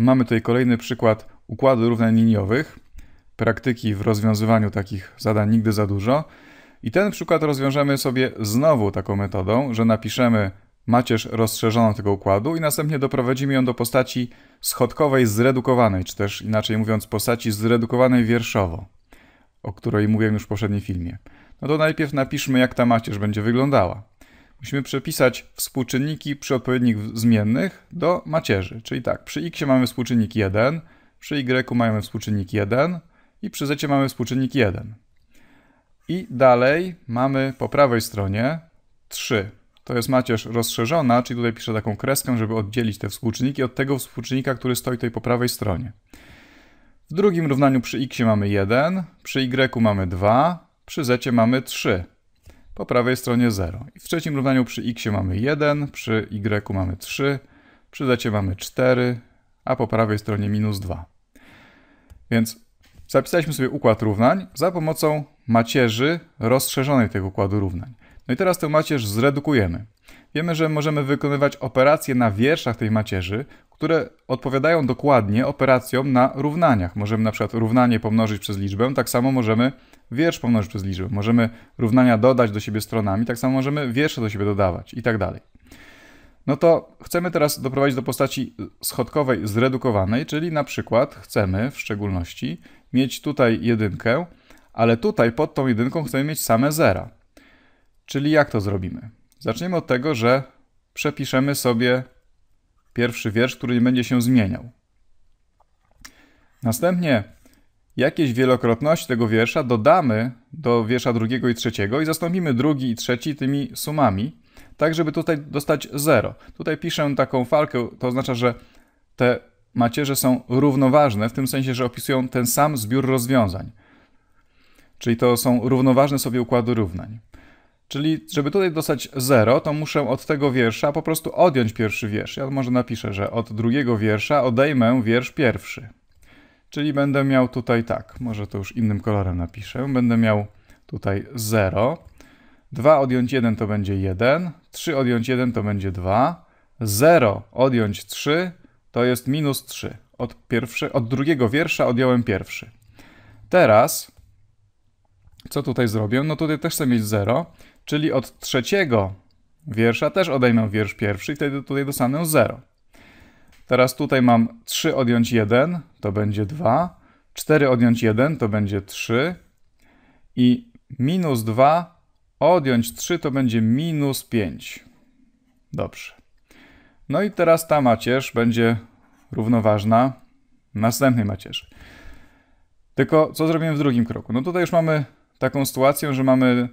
Mamy tutaj kolejny przykład układu równań liniowych. Praktyki w rozwiązywaniu takich zadań nigdy za dużo. I ten przykład rozwiążemy sobie znowu taką metodą, że napiszemy macierz rozszerzoną tego układu i następnie doprowadzimy ją do postaci schodkowej zredukowanej, czy też inaczej mówiąc postaci zredukowanej wierszowo, o której mówiłem już w poprzednim filmie. No to najpierw napiszmy jak ta macierz będzie wyglądała. Musimy przepisać współczynniki przy odpowiednich zmiennych do macierzy, czyli tak, przy x mamy współczynnik 1, przy y mamy współczynnik 1 i przy z mamy współczynnik 1. I dalej mamy po prawej stronie 3. To jest macierz rozszerzona, czyli tutaj piszę taką kreskę, żeby oddzielić te współczynniki od tego współczynnika, który stoi tutaj po prawej stronie. W drugim równaniu przy x mamy 1, przy y mamy 2, przy z mamy 3. Po prawej stronie 0. I w trzecim równaniu przy x mamy 1, przy y mamy 3, przy z mamy 4, a po prawej stronie minus 2. Więc zapisaliśmy sobie układ równań za pomocą macierzy rozszerzonej tego układu równań. No i teraz tę macierz zredukujemy. Wiemy, że możemy wykonywać operacje na wierszach tej macierzy, które odpowiadają dokładnie operacjom na równaniach. Możemy na przykład równanie pomnożyć przez liczbę, tak samo możemy wiersz pomnożyć przez liczbę. Możemy równania dodać do siebie stronami, tak samo możemy wiersze do siebie dodawać i tak dalej. No to chcemy teraz doprowadzić do postaci schodkowej zredukowanej, czyli na przykład chcemy w szczególności mieć tutaj jedynkę, ale tutaj pod tą jedynką chcemy mieć same zera. Czyli jak to zrobimy? Zaczniemy od tego, że przepiszemy sobie pierwszy wiersz, który nie będzie się zmieniał. Następnie jakieś wielokrotności tego wiersza dodamy do wiersza drugiego i trzeciego i zastąpimy drugi i trzeci tymi sumami, tak żeby tutaj dostać 0. Tutaj piszę taką falkę, to oznacza, że te macierze są równoważne, w tym sensie, że opisują ten sam zbiór rozwiązań. Czyli to są równoważne sobie układy równań. Czyli, żeby tutaj dostać 0, to muszę od tego wiersza po prostu odjąć pierwszy wiersz. Ja może napiszę, że od drugiego wiersza odejmę wiersz pierwszy. Czyli będę miał tutaj tak, może to już innym kolorem napiszę. Będę miał tutaj 0. 2 odjąć 1 to będzie 1. 3 odjąć 1 to będzie 2. 0 odjąć 3 to jest minus 3. Od, pierwszy, od drugiego wiersza odjąłem pierwszy. Teraz, co tutaj zrobię? No tutaj też chcę mieć 0, czyli od trzeciego wiersza też odejmę wiersz pierwszy i wtedy tutaj dostanę 0. Teraz tutaj mam 3 odjąć 1, to będzie 2. 4 odjąć 1 to będzie 3. I minus 2 odjąć 3 to będzie minus 5. Dobrze. No i teraz ta macierz będzie równoważna następnej macierzy. Tylko co zrobimy w drugim kroku? No tutaj już mamy taką sytuację, że mamy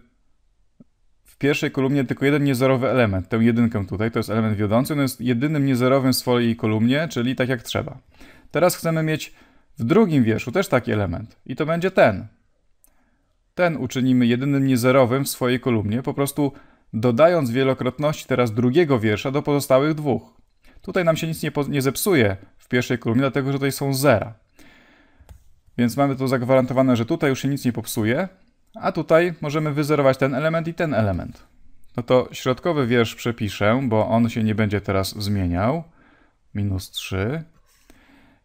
w pierwszej kolumnie tylko jeden niezerowy element, tę jedynkę tutaj, to jest element wiodący, on jest jedynym niezerowym w swojej kolumnie, czyli tak jak trzeba. Teraz chcemy mieć w drugim wierszu też taki element i to będzie ten. Ten uczynimy jedynym niezerowym w swojej kolumnie, po prostu dodając wielokrotności teraz drugiego wiersza do pozostałych dwóch. Tutaj nam się nic nie, nie zepsuje w pierwszej kolumnie, dlatego że tutaj są zera. Więc mamy to zagwarantowane, że tutaj już się nic nie popsuje, a tutaj możemy wyzerować ten element i ten element. No to środkowy wiersz przepiszę, bo on się nie będzie teraz zmieniał. Minus 3.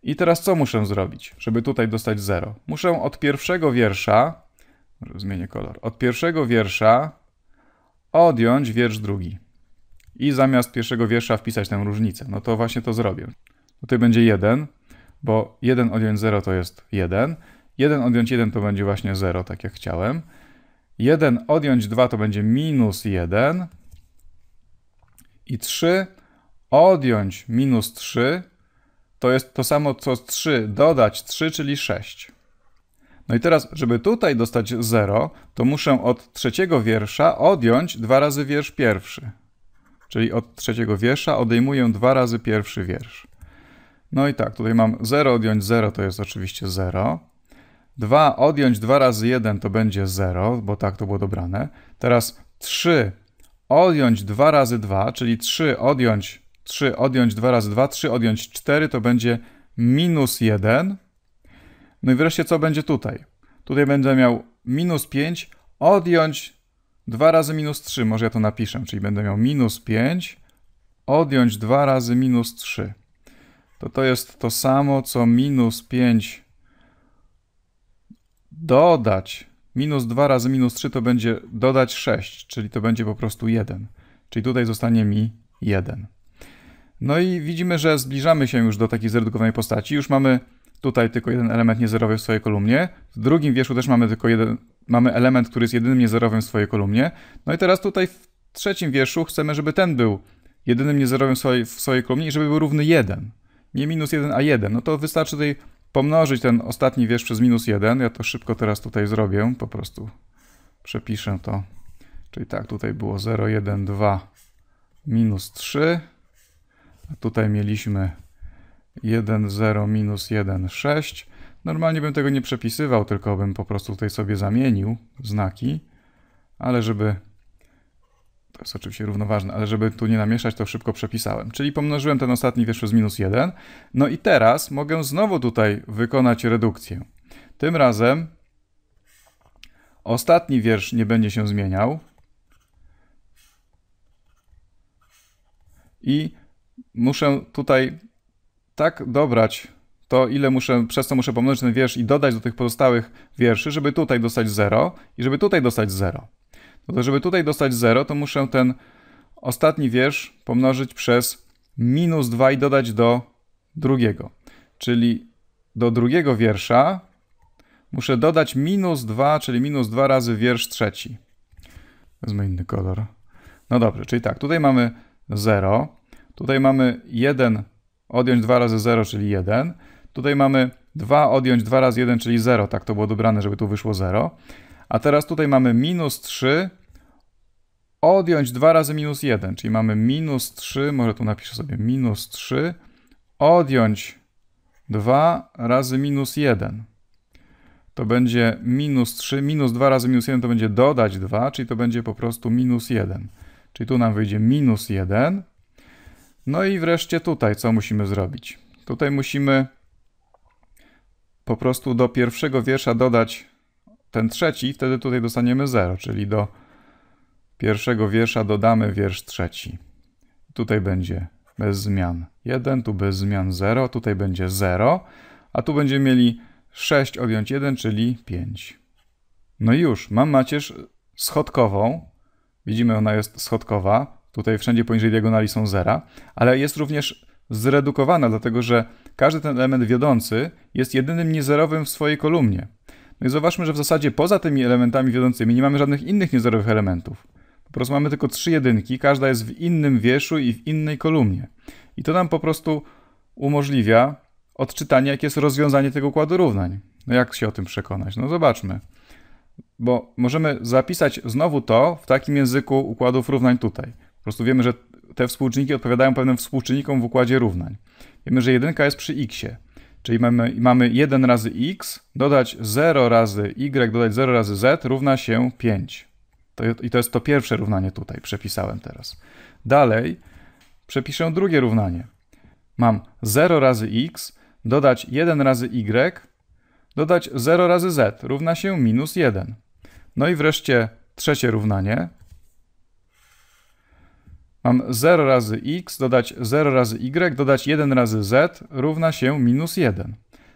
I teraz co muszę zrobić, żeby tutaj dostać 0? Muszę od pierwszego wiersza, może zmienię kolor, od pierwszego wiersza odjąć wiersz drugi. I zamiast pierwszego wiersza wpisać tę różnicę. No to właśnie to zrobię. Tutaj będzie 1, bo 1 odjąć 0 to jest 1. 1 odjąć 1 to będzie właśnie 0, tak jak chciałem. 1 odjąć 2 to będzie minus 1. I 3 odjąć minus 3 to jest to samo co 3 dodać 3, czyli 6. No i teraz, żeby tutaj dostać 0, to muszę od trzeciego wiersza odjąć dwa razy wiersz pierwszy. Czyli od trzeciego wiersza odejmuję dwa razy pierwszy wiersz. No i tak, tutaj mam 0 odjąć 0 to jest oczywiście 0. 2 odjąć 2 razy 1 to będzie 0, bo tak to było dobrane. Teraz 3 odjąć 2 razy 2, czyli 3 odjąć 3 odjąć 2 razy 2, 3 odjąć 4 to będzie minus 1. No i wreszcie co będzie tutaj? Tutaj będę miał minus 5 odjąć 2 razy minus 3. Może ja to napiszę, czyli będę miał minus 5 odjąć 2 razy minus 3 to to jest to samo, co minus 5 dodać. Minus 2 razy minus 3 to będzie dodać 6, czyli to będzie po prostu 1. Czyli tutaj zostanie mi 1. No i widzimy, że zbliżamy się już do takiej zredukowanej postaci. Już mamy tutaj tylko jeden element niezerowy w swojej kolumnie. W drugim wierszu też mamy tylko jeden, mamy element, który jest jedynym niezerowym w swojej kolumnie. No i teraz tutaj w trzecim wierszu chcemy, żeby ten był jedynym niezerowym w swojej, w swojej kolumnie i żeby był równy 1. Nie minus 1, a 1. No to wystarczy tutaj pomnożyć ten ostatni wiersz przez minus 1. Ja to szybko teraz tutaj zrobię. Po prostu przepiszę to. Czyli tak, tutaj było 0, 1, 2, minus 3. A tutaj mieliśmy 1, 0, minus 1, 6. Normalnie bym tego nie przepisywał, tylko bym po prostu tutaj sobie zamienił znaki, ale żeby jest oczywiście równoważne, ale żeby tu nie namieszać, to szybko przepisałem. Czyli pomnożyłem ten ostatni wiersz przez minus 1. No i teraz mogę znowu tutaj wykonać redukcję. Tym razem ostatni wiersz nie będzie się zmieniał. I muszę tutaj tak dobrać to, ile muszę, przez co muszę pomnożyć ten wiersz i dodać do tych pozostałych wierszy, żeby tutaj dostać 0 i żeby tutaj dostać 0. No to żeby tutaj dostać 0, to muszę ten ostatni wiersz pomnożyć przez minus 2 i dodać do drugiego. Czyli do drugiego wiersza muszę dodać minus 2, czyli minus 2 razy wiersz trzeci. Wezmę inny kolor. No dobrze, czyli tak, tutaj mamy 0, tutaj mamy 1 odjąć 2 razy 0, czyli 1. Tutaj mamy 2 odjąć 2 razy 1, czyli 0. Tak to było dobrane, żeby tu wyszło 0. A teraz tutaj mamy minus 3 odjąć 2 razy minus 1, czyli mamy minus 3, może tu napiszę sobie minus 3, odjąć 2 razy minus 1. To będzie minus 3, minus 2 razy minus 1 to będzie dodać 2, czyli to będzie po prostu minus 1. Czyli tu nam wyjdzie minus 1. No i wreszcie tutaj co musimy zrobić? Tutaj musimy po prostu do pierwszego wiersza dodać ten trzeci, wtedy tutaj dostaniemy 0, czyli do pierwszego wiersza dodamy wiersz trzeci. Tutaj będzie bez zmian 1, tu bez zmian 0, tutaj będzie 0, a tu będziemy mieli 6 odjąć 1, czyli 5. No i już, mam macierz schodkową. Widzimy, ona jest schodkowa. Tutaj wszędzie poniżej diagonali są zera, ale jest również zredukowana, dlatego że każdy ten element wiodący jest jedynym niezerowym w swojej kolumnie. No i zobaczmy, że w zasadzie poza tymi elementami wiodącymi nie mamy żadnych innych niezerowych elementów. Po prostu mamy tylko trzy jedynki, każda jest w innym wierszu i w innej kolumnie. I to nam po prostu umożliwia odczytanie, jakie jest rozwiązanie tego układu równań. No jak się o tym przekonać? No zobaczmy. Bo możemy zapisać znowu to w takim języku układów równań tutaj. Po prostu wiemy, że te współczynniki odpowiadają pewnym współczynnikom w układzie równań. Wiemy, że jedynka jest przy x, czyli mamy, mamy 1 razy x, dodać 0 razy y, dodać 0 razy z równa się 5. To, I to jest to pierwsze równanie tutaj, przepisałem teraz. Dalej przepiszę drugie równanie. Mam 0 razy x, dodać 1 razy y, dodać 0 razy z równa się minus 1. No i wreszcie trzecie równanie. Mam 0 razy x, dodać 0 razy y, dodać 1 razy z równa się minus 1.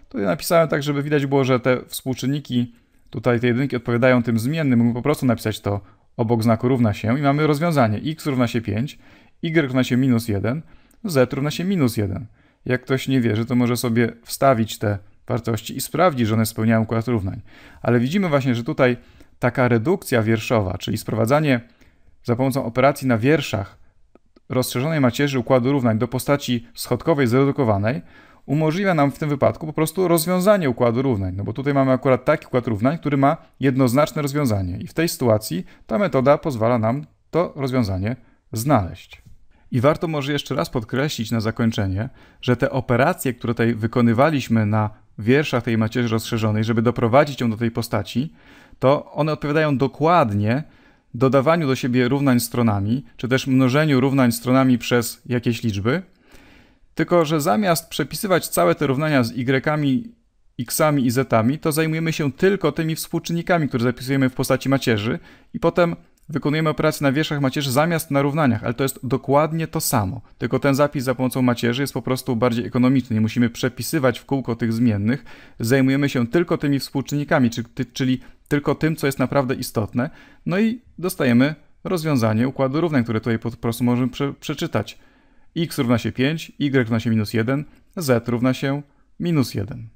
Tutaj napisałem tak, żeby widać było, że te współczynniki, tutaj te jedynki odpowiadają tym zmiennym. Mógłbym po prostu napisać to obok znaku równa się i mamy rozwiązanie. x równa się 5, y równa się minus 1, z równa się minus 1. Jak ktoś nie wierzy, to może sobie wstawić te wartości i sprawdzić, że one spełniają układ równań. Ale widzimy właśnie, że tutaj taka redukcja wierszowa, czyli sprowadzanie za pomocą operacji na wierszach rozszerzonej macierzy układu równań do postaci schodkowej zredukowanej umożliwia nam w tym wypadku po prostu rozwiązanie układu równań, no bo tutaj mamy akurat taki układ równań, który ma jednoznaczne rozwiązanie i w tej sytuacji ta metoda pozwala nam to rozwiązanie znaleźć. I warto może jeszcze raz podkreślić na zakończenie, że te operacje, które tutaj wykonywaliśmy na wierszach tej macierzy rozszerzonej, żeby doprowadzić ją do tej postaci, to one odpowiadają dokładnie dodawaniu do siebie równań stronami, czy też mnożeniu równań stronami przez jakieś liczby, tylko że zamiast przepisywać całe te równania z y, xami i zami, to zajmujemy się tylko tymi współczynnikami, które zapisujemy w postaci macierzy i potem wykonujemy operację na wierszach macierzy zamiast na równaniach, ale to jest dokładnie to samo. Tylko ten zapis za pomocą macierzy jest po prostu bardziej ekonomiczny. Nie musimy przepisywać w kółko tych zmiennych. Zajmujemy się tylko tymi współczynnikami, czyli tylko tym, co jest naprawdę istotne. No i dostajemy rozwiązanie układu równań, które tutaj po prostu możemy prze przeczytać. x równa się 5, y równa się minus 1, z równa się minus 1.